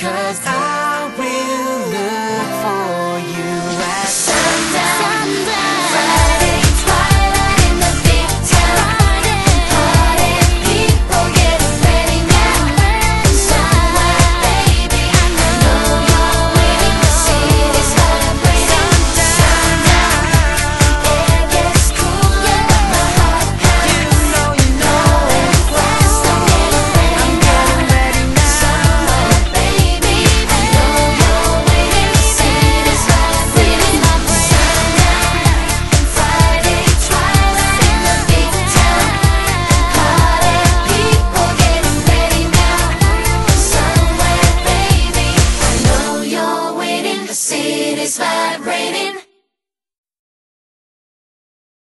Cause I